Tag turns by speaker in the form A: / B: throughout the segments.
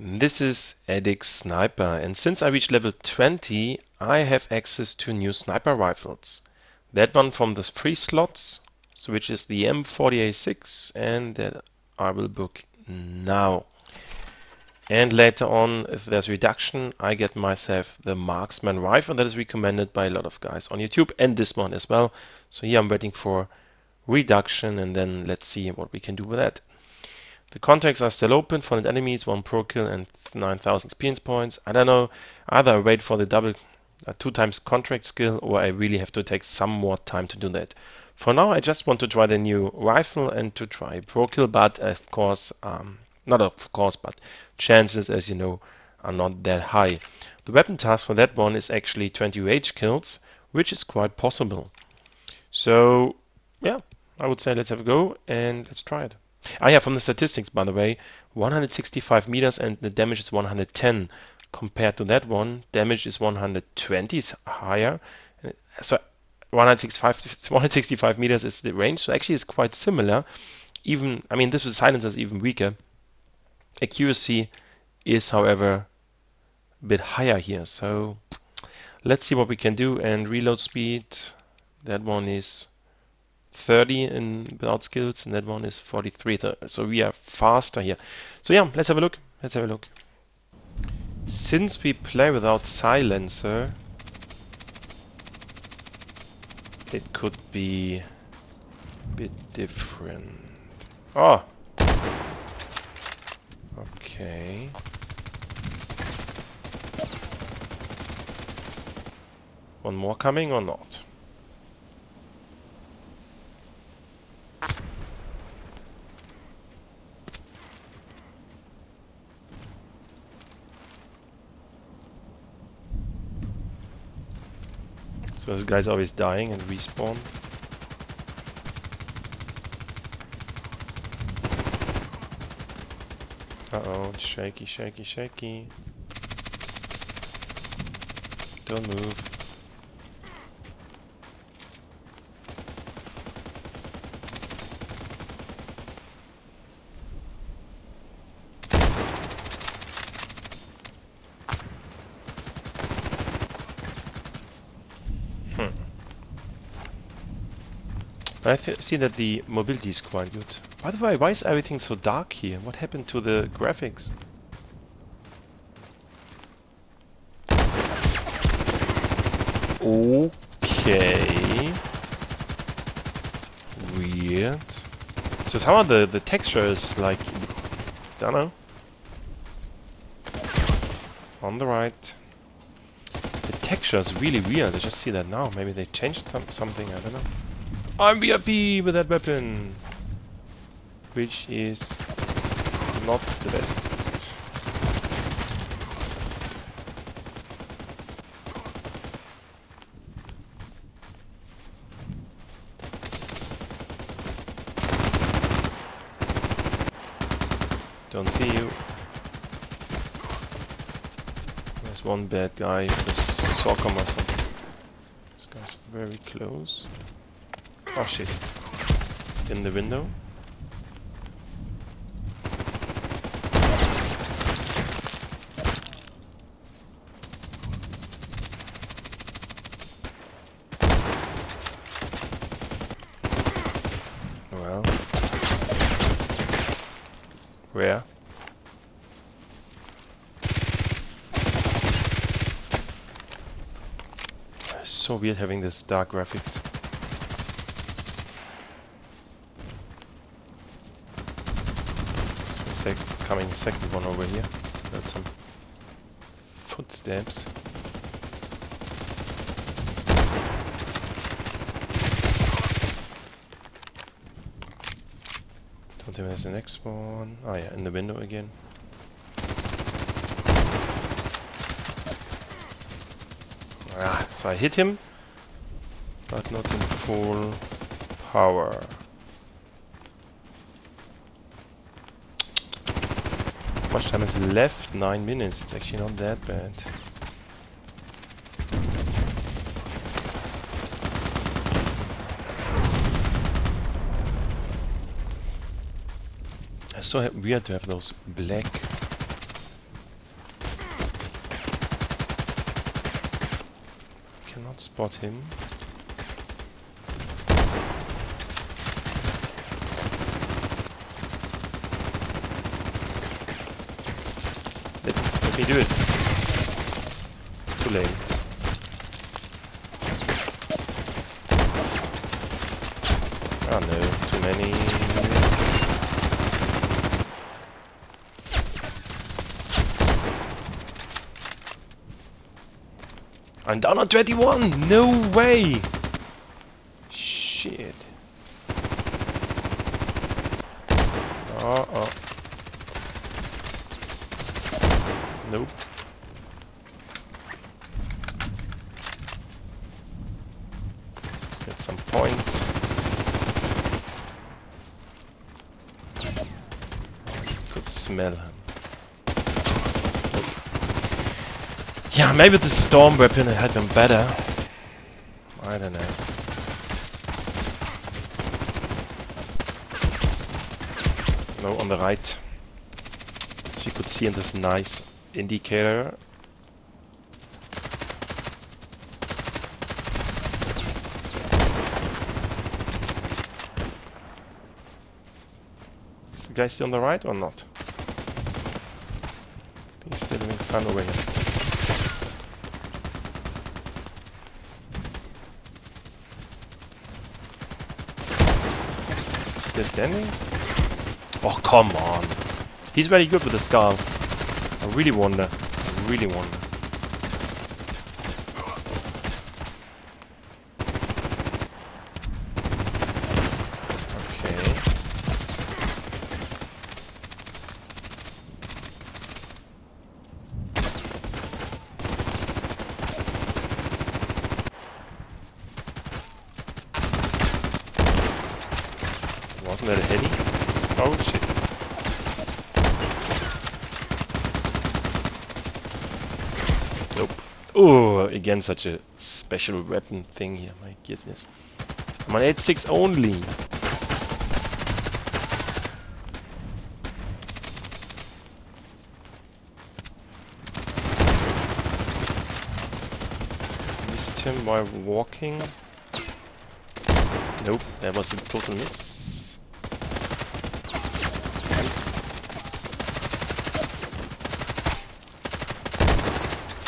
A: This is ADX Sniper and since I reached level 20 I have access to new sniper rifles. That one from the free slots, so which is the M40A6 and that I will book now. And later on, if there's reduction, I get myself the marksman rifle that is recommended by a lot of guys on YouTube and this one as well. So here I'm waiting for reduction and then let's see what we can do with that. The contacts are still open for the enemies, one pro kill and 9000 experience points. I don't know, either I wait for the double uh, two times contract skill or I really have to take some more time to do that. For now I just want to try the new rifle and to try pro kill, but of course, um, not of course, but chances as you know are not that high. The weapon task for that one is actually 20 rage kills, which is quite possible. So yeah, I would say let's have a go and let's try it. Ah yeah, from the statistics by the way, 165 meters and the damage is 110. Compared to that one, damage is 120 is higher. So 165, 165 meters is the range, so actually it's quite similar. Even, I mean, this with silencer is even weaker. Accuracy is, however, a bit higher here. So let's see what we can do. And reload speed, that one is 30 in without skills, and that one is 43. So we are faster here. So yeah, let's have a look. Let's have a look. Since we play without silencer, it could be a bit different. Oh! Okay. One more coming or not? This guy's always dying and respawn. Uh oh, shaky, shaky, shaky. Don't move. I see that the mobility is quite good. By the way, why is everything so dark here? What happened to the graphics? Okay. Weird. So somehow the, the texture is like... I don't know. On the right. The texture is really weird. I just see that now. Maybe they changed something, I don't know. I'm VIP with that weapon. Which is not the best. Don't see you. There's one bad guy with a soccer or something. This guy's very close. Oh shit. In the window. Well. Where? So weird having this dark graphics. Coming second one over here. Got some footsteps. Don't think there's the next one. Oh yeah, in the window again. Ah, so I hit him, but not in full power. much time is left? 9 minutes. It's actually not that bad. It's so weird to have those black cannot spot him me do it. Too late. Oh no, too many. I'm down on 21! No way! Shit. Uh oh. Nope. Let's get some points. Could smell him. Yeah, maybe the storm weapon had been better. I don't know. No, on the right. As you could see in this nice indicator. Guy still on the right or not? He's still having fun over here. Still standing? Oh, come on. He's very good with the skull. I really wonder. I really wonder. Okay. Wasn't that a heady? Oh shit. Nope. Oh, again such a special weapon thing here, my goodness. I'm on 8-6 only. Missed him while walking. Nope, that was a total miss.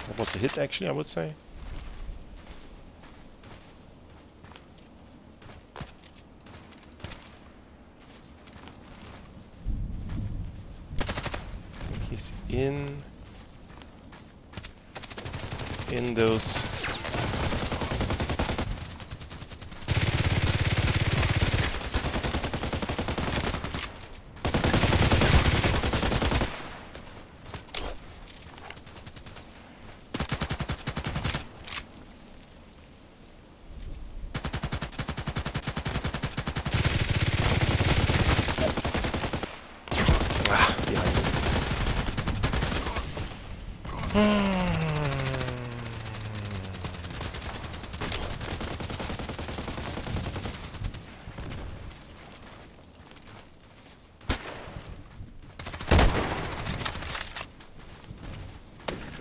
A: That was a hit actually, I would say. I think he's in in those Ah, behind me.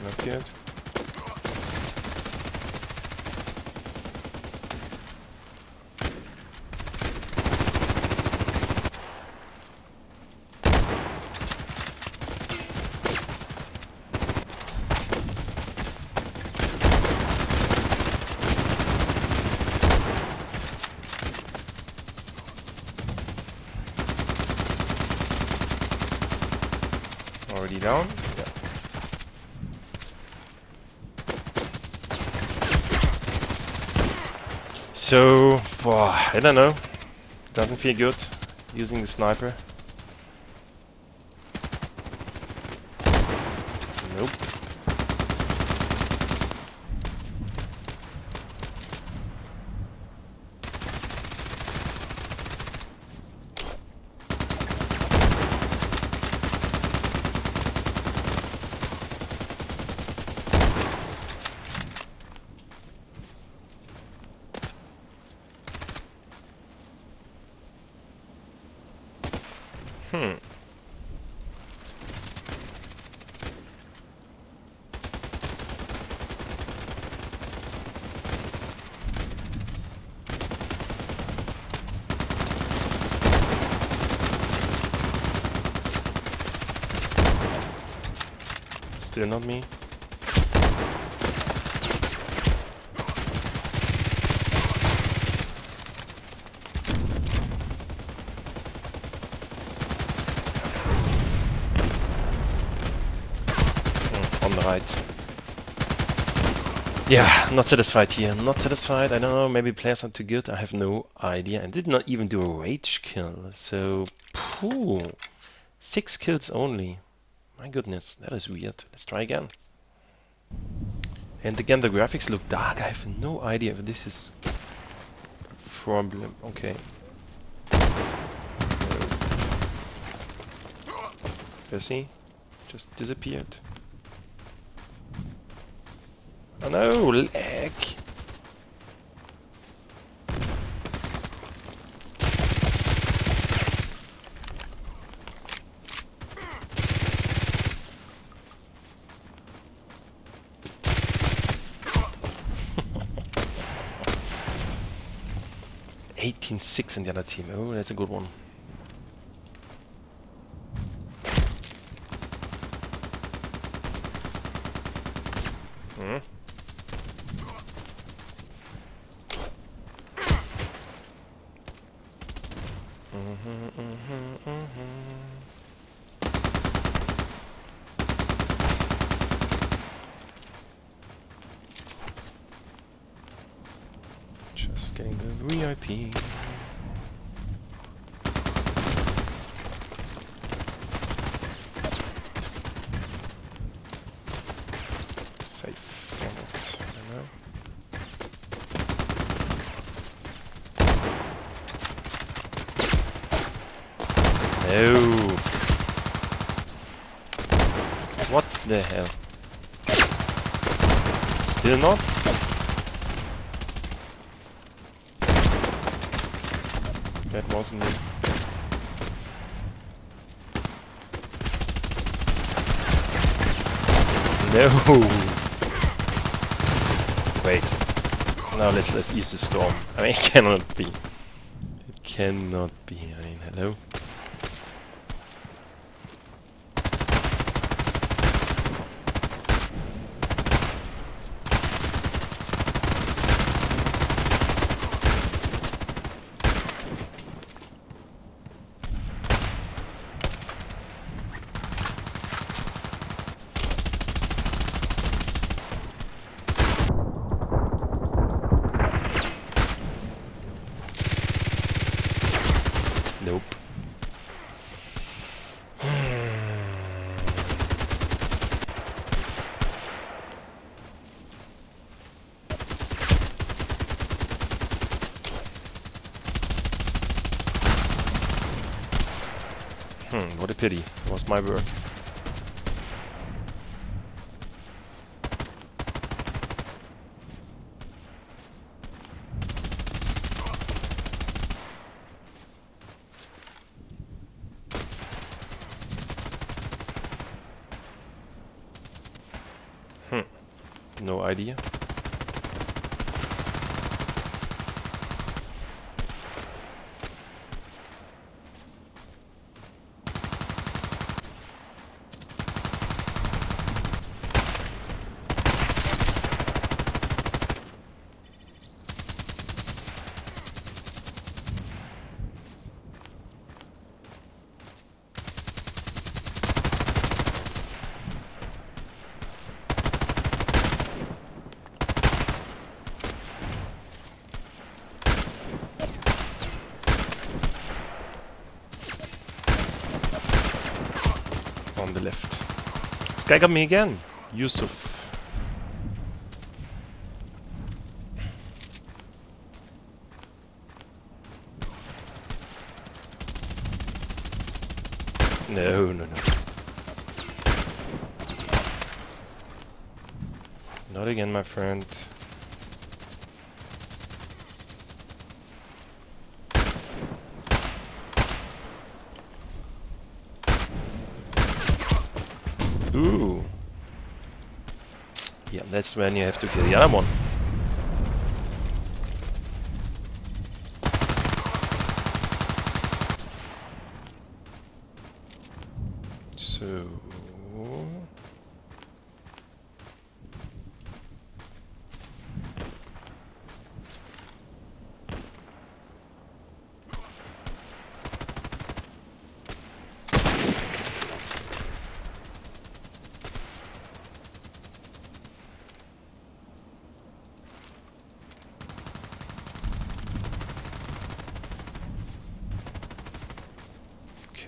A: Not good. Already down? Yeah. So, boah, I don't know. Doesn't feel good using the sniper. Nope. Hmm. Still not me. Hmm, on the right. Yeah, not satisfied here. Not satisfied. I don't know. Maybe players are too good. I have no idea. And did not even do a rage kill. So. Six kills only. My goodness, that is weird. Let's try again. And again, the graphics look dark. I have no idea if this is problem. Okay. You see? Just disappeared. Oh no, lag! Eighteen six in the other team. Oh, that's a good one. Safe. I don't know. No. What the hell? Still not? Wasn't. No. Wait. Now let's let's use the storm. I mean, it cannot be. It cannot be. I mean, hello. Nope. Hmm, what a pity. It was my work. Hmm. No idea. on the left. This guy got me again. Yusuf. No, no, no. Not again, my friend. Ooh. Yeah, that's when you have to kill the other one. So...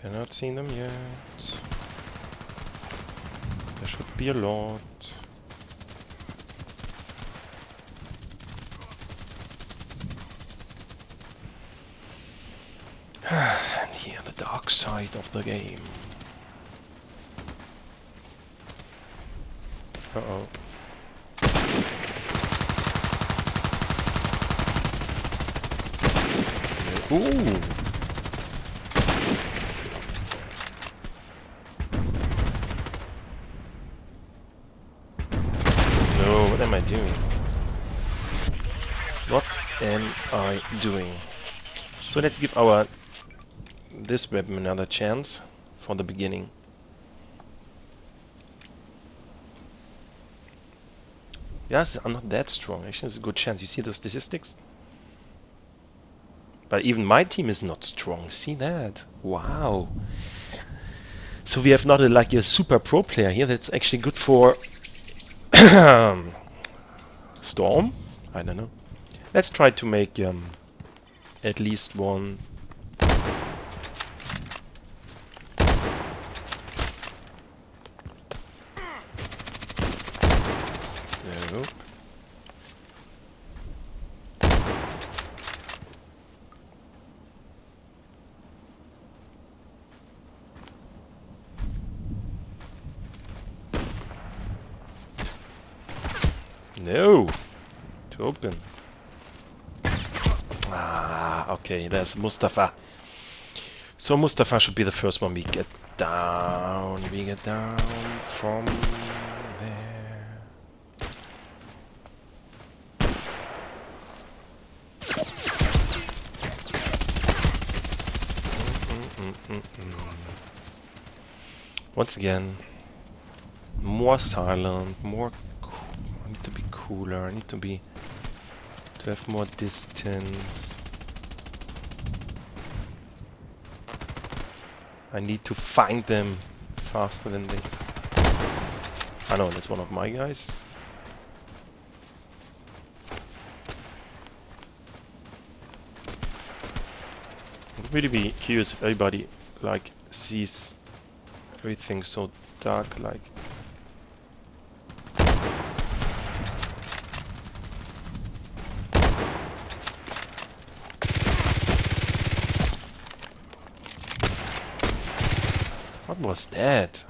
A: Cannot see them yet. There should be a lot. and here the dark side of the game. Uh-oh. Ooh! No, what am I doing? What am I doing? So let's give our this weapon another chance for the beginning. Yes, I'm not that strong. Actually, it's a good chance. You see the statistics? But even my team is not strong. See that? Wow. So we have not a, like a super pro player here. That's actually good for um, Storm. I don't know. Let's try to make um, at least one No. No! To open. Ah, Mustafa. So Mustafa should be the first one we get down. We get down from there. Once again, more silent, more. I need to be cooler. I need to be to have more distance. I need to find them faster than they. I know that's one of my guys. I'd really be curious if everybody like sees everything so dark like was that?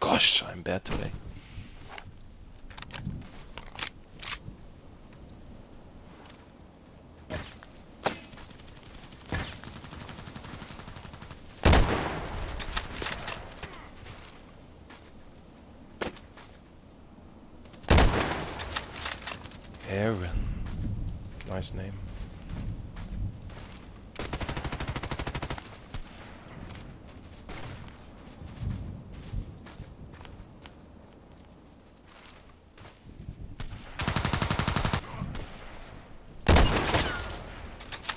A: Gosh, I'm bad today.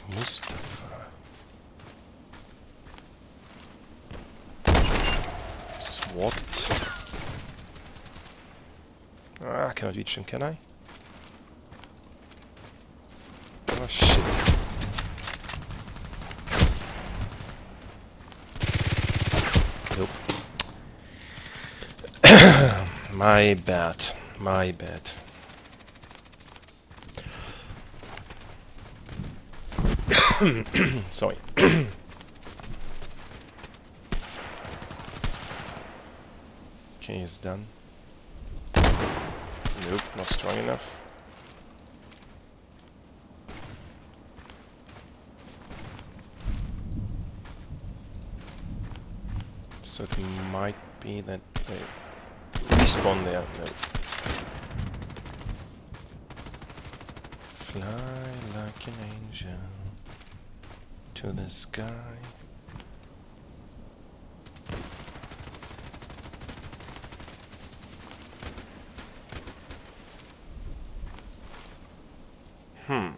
A: Mustafa. SWAT. Ah, I cannot reach him, can I? Oh shit. Nope. My bad. My bad. Sorry. okay, he's done. Nope, not strong enough. So it might be that they respawn there. No. Fly like an angel to the sky. Hmm.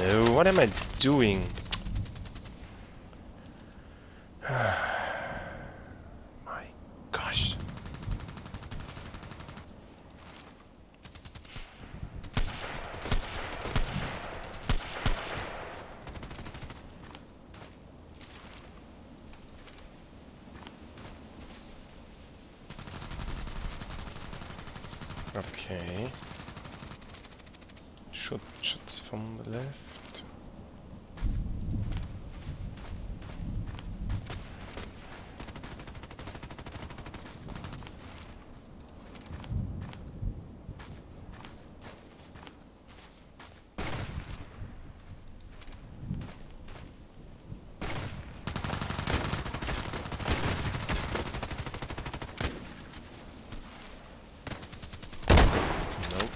A: No, what am I doing? My gosh. Okay. Shoot, shots from the left. Nope.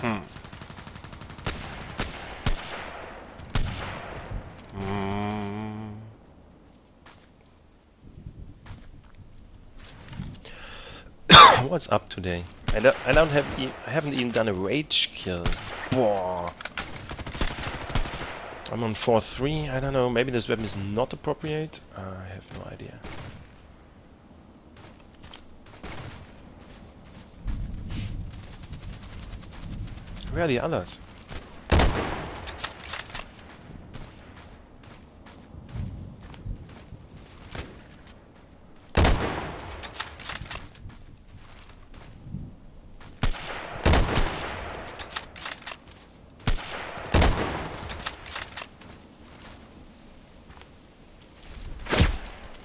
A: Hmm. Mm. What's up today? I don't, I don't have e I haven't even done a rage kill. Whoa. I'm on 4-3, I don't know, maybe this weapon is not appropriate? Uh, I have no idea. Where are the others?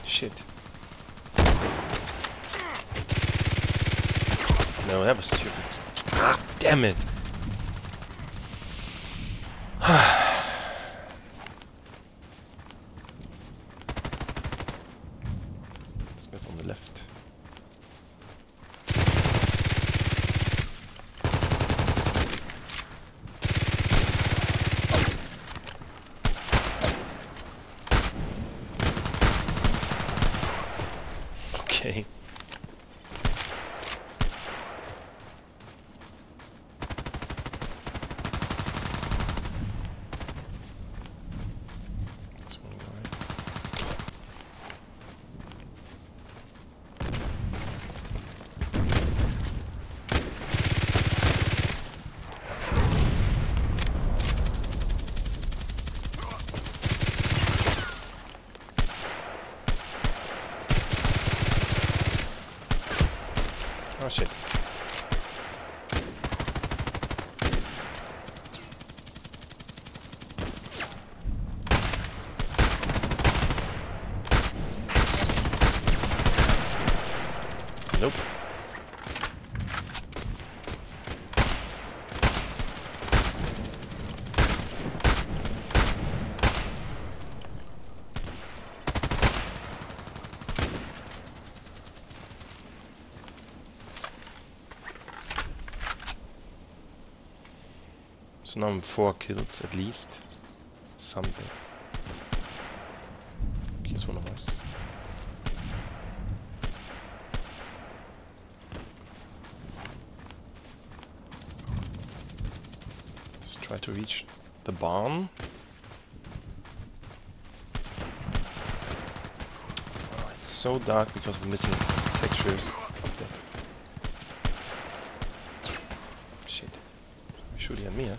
A: Shit. No, that was stupid. Ah, damn it. This guy's on the left. Okay. There's one guy. Oh shit. Nope. Now I'm four kills at least. Something. Here's one of us. Let's try to reach the barn. Oh, it's so dark because of missing textures Shit. Shooting at me, huh?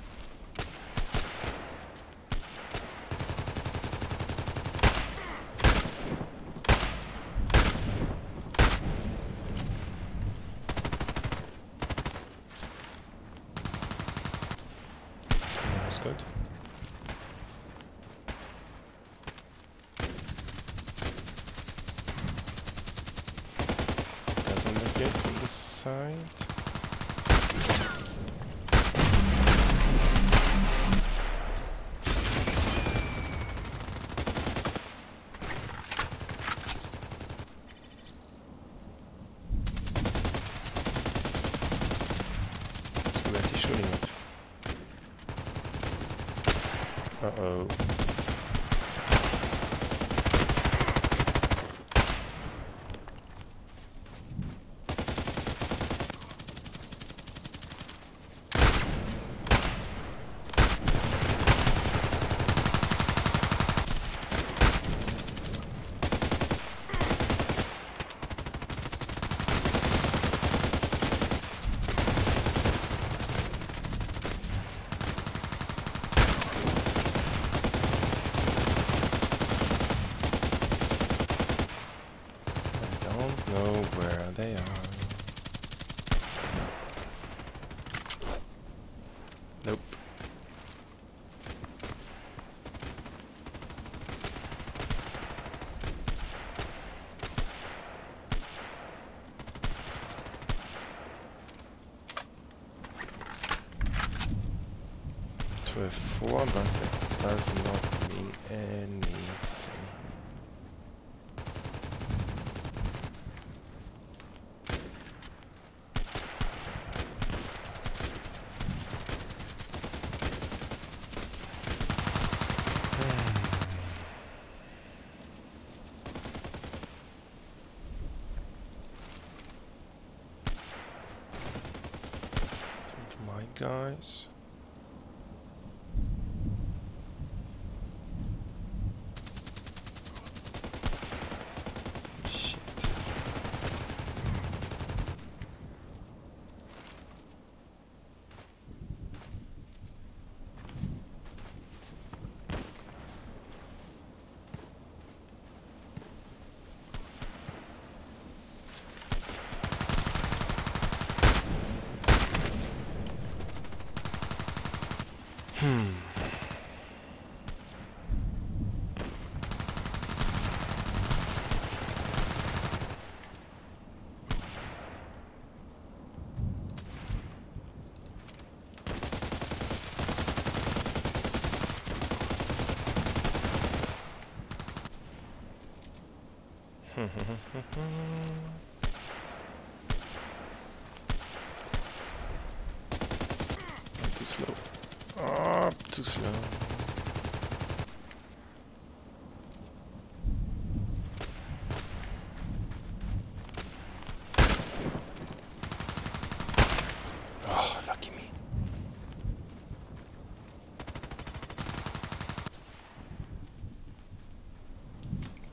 A: That was good. Doesn't look this side. Four, but that does not mean anything. guys. Too slow. Oh, too slow. Lucky me.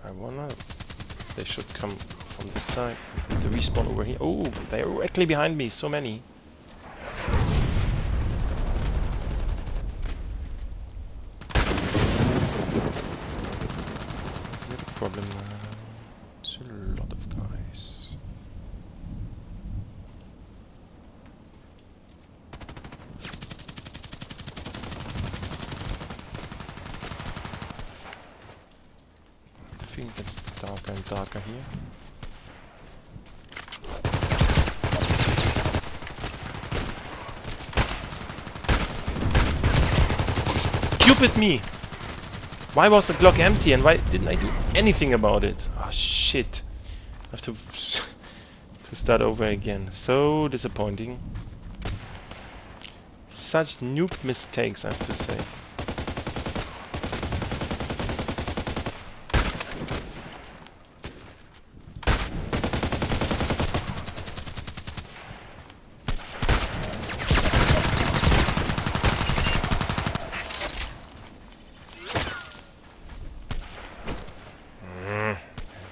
A: I wanna. They should come from this side. The respawn over here. Oh, they're directly behind me. So many. Not a problem now. It's a lot of guys. The field gets darker and darker here. Stupid me! Why was the clock empty and why didn't I do anything about it? Oh shit. I have to to start over again. So disappointing. Such noob mistakes, I have to say.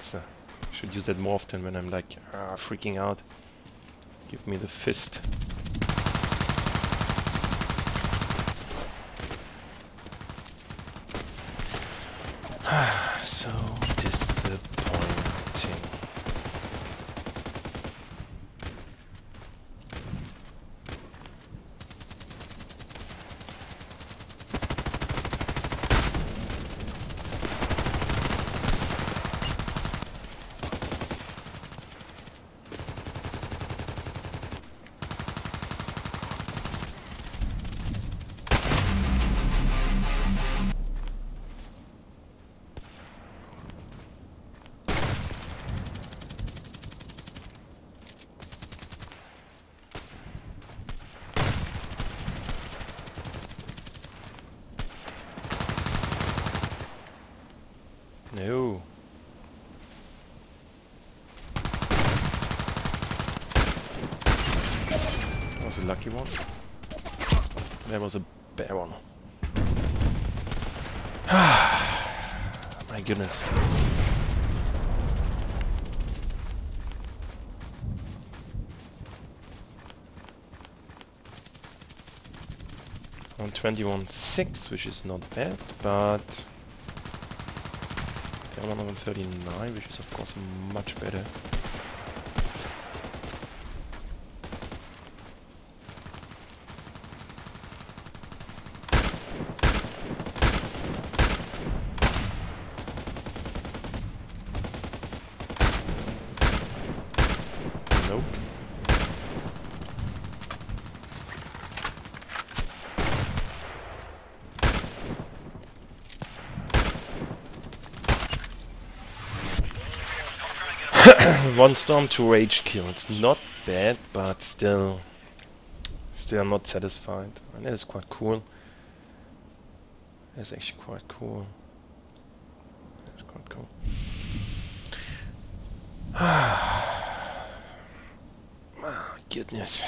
A: It's, uh, should use that more often when I'm like ah, freaking out. Give me the fist. so disappointing. No. That was a lucky one. There was a bear one. My goodness. On 21.6, which is not bad, but the other one on 39, which is of course much better. One storm, two rage kill. It's Not bad, but still... Still I'm not satisfied. And that is quite cool. That's actually quite cool. That's quite cool. Ah, goodness.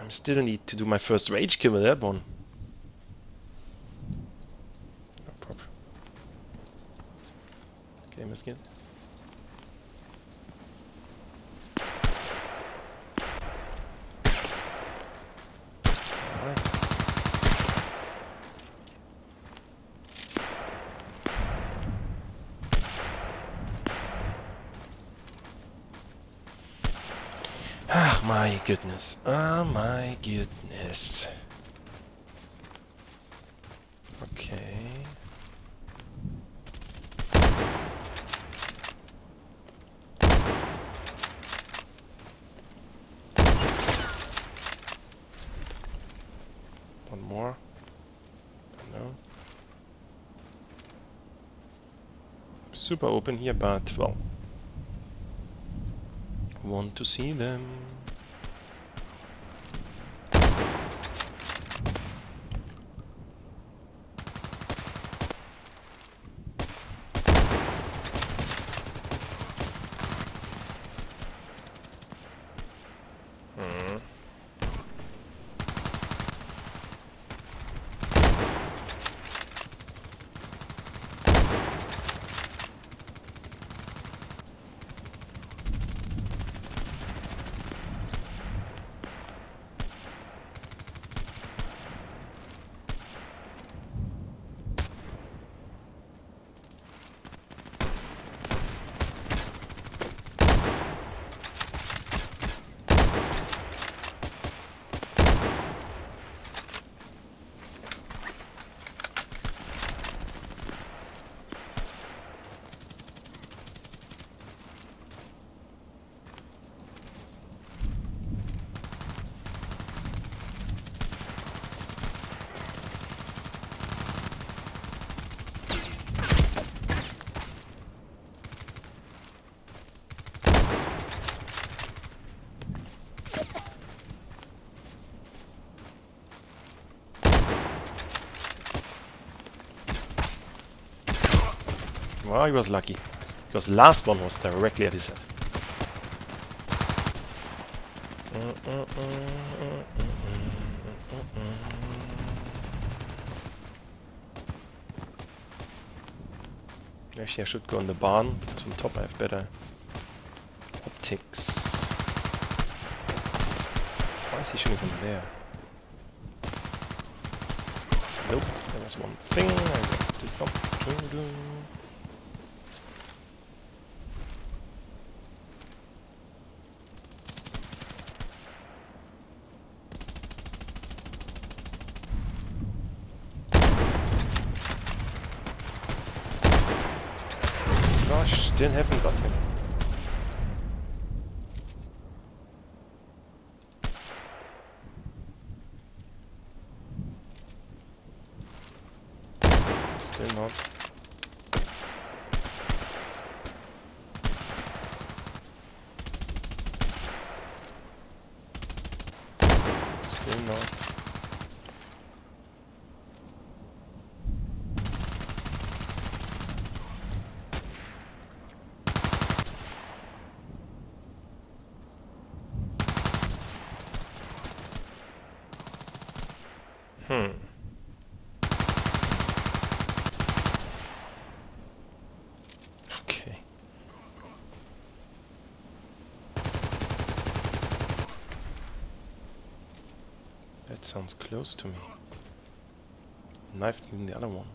A: I still need to do my first rage kill with that one. No problem. Game is good. Alright. Ah, my goodness. Oh my goodness. Okay. One more. No. Super open here, but well. Want to see them. Hmm. Well, he was lucky. Because the last one was directly at his head. Actually, I should go in the barn, because on top I have better optics. Why is he shooting from there? Nope, there was one thing I got to do. Gosh, still haven't got him. Still not. Still not. Hmm. Okay. That sounds close to me. Knifed even the other one.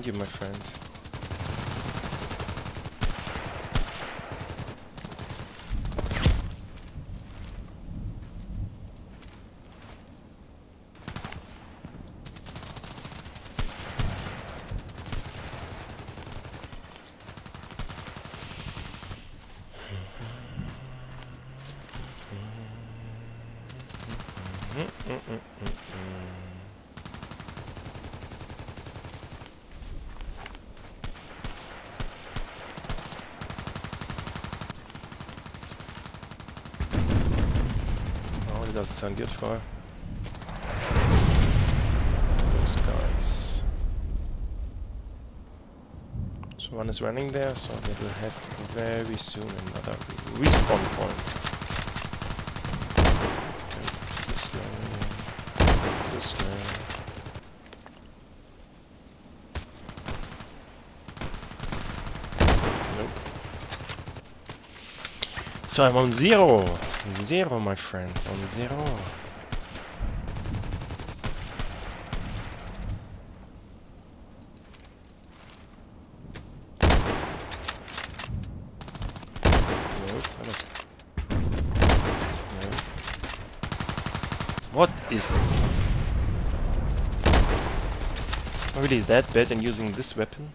A: behind you, my friend. Mm-mm-mm-mm-mm. Sound good for those guys. So one is running there, so they will have very soon another respawn point. So I'm on zero. Zero, my friends, on zero. What is... Really that bad in using this weapon?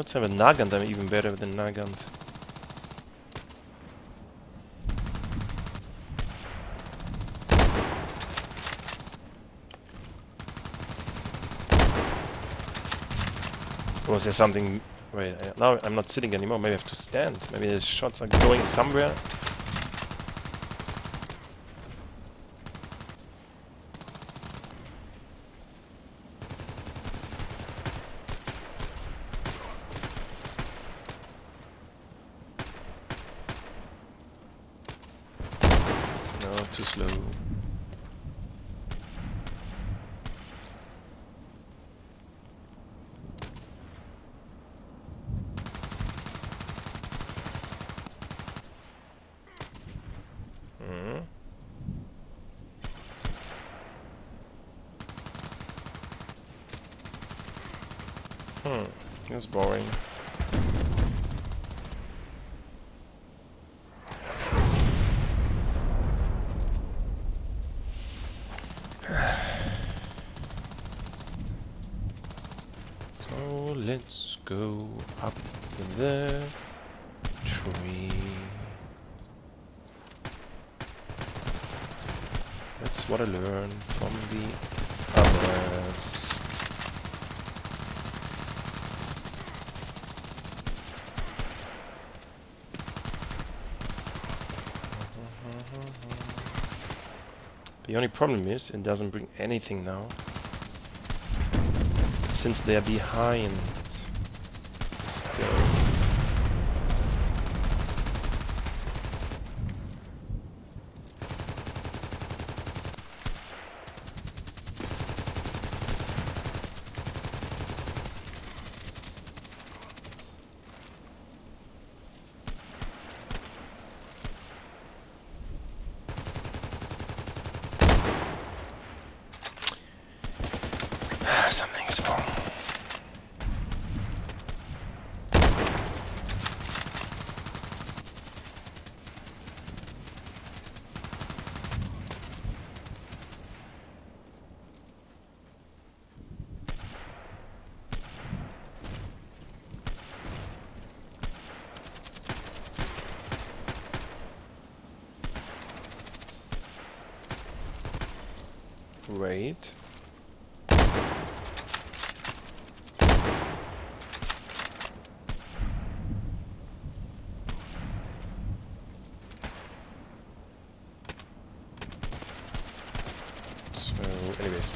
A: Would say with Nagant I'm even better than Nagant. Oh, Was there something... Wait, now I'm not sitting anymore, maybe I have to stand. Maybe the shots are going somewhere. No, too slow. Hmm. Hmm, that's boring. So let's go up the tree. That's what I learned from the others. The only problem is it doesn't bring anything now. Since they're behind. Still. Something is wrong. Wait. So, anyways.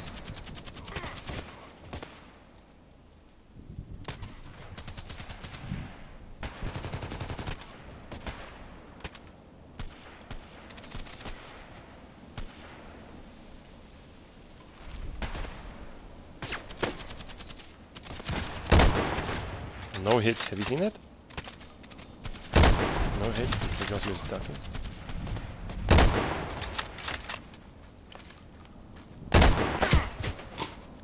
A: No hit. Have you seen that? No hit because we're stuck.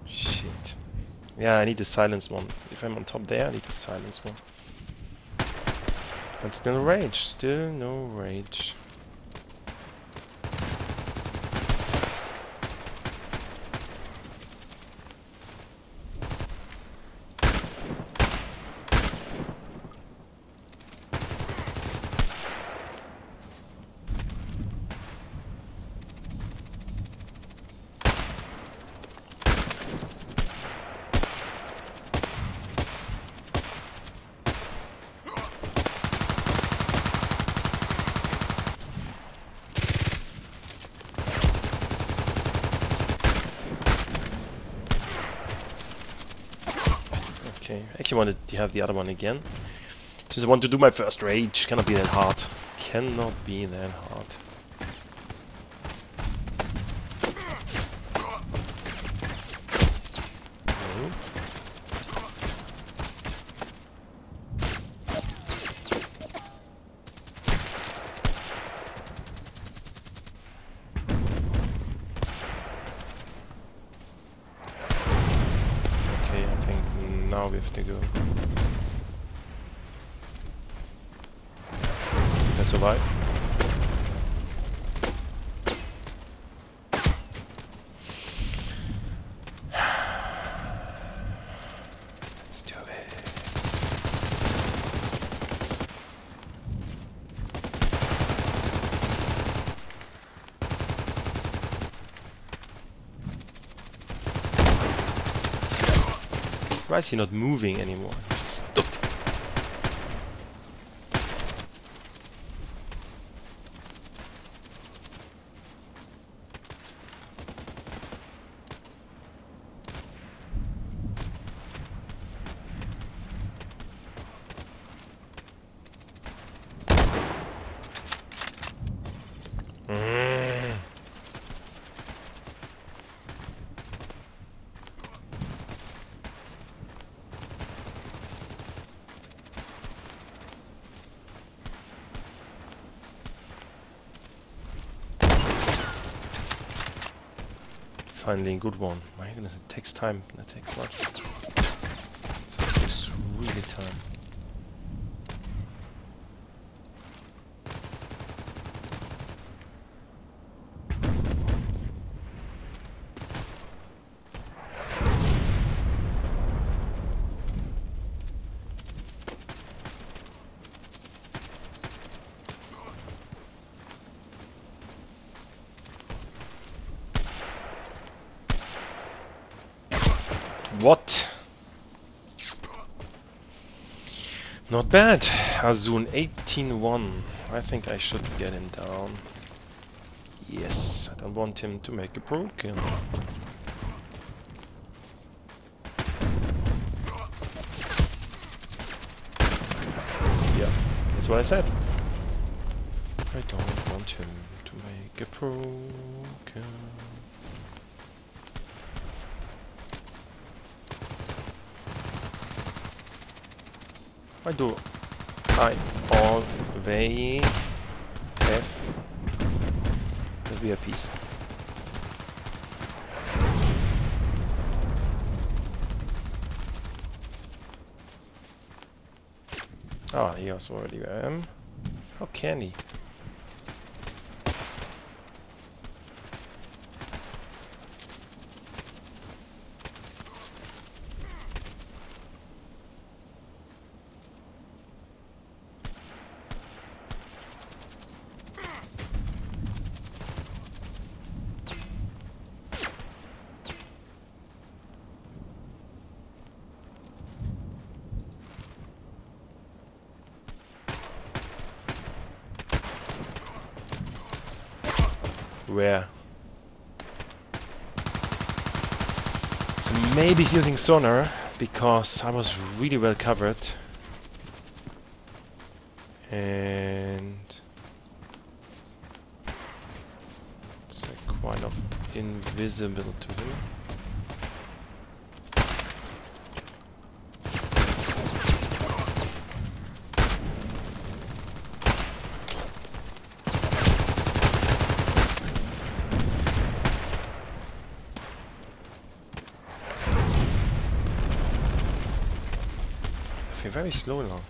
A: Shit. Yeah, I need to silence one. If I'm on top there, I need to silence one. But still no rage. Still no rage. Okay, I actually wanted to have the other one again. Just want to do my first rage. Cannot be that hard. Cannot be that hard. Now we have to go. Can I survive? Let's do it. Why is he not moving anymore? Finally a good one. My goodness, it takes time. It takes much. So it takes really time. What? Not bad. Azun 18-1. I think I should get him down. Yes, I don't want him to make a broken. Yeah, that's what I said. I don't want him to make a pro Why do I always have the VIPs? Ah, he was already um How can he? Where? So maybe he's using sonar because I was really well covered. And it's like quite of invisible to him. Slow now.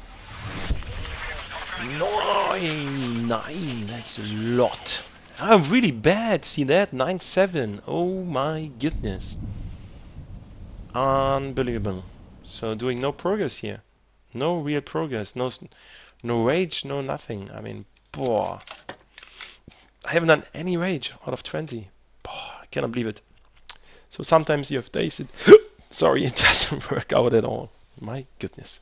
A: Nine, nine, that's a lot. I'm really bad, see that? 9-7, oh my goodness. Unbelievable. So doing no progress here. No real progress, no no rage, no nothing. I mean, boah. I haven't done any rage out of 20. Boah, I cannot believe it. So sometimes you have days it, sorry, it doesn't work out at all. My goodness.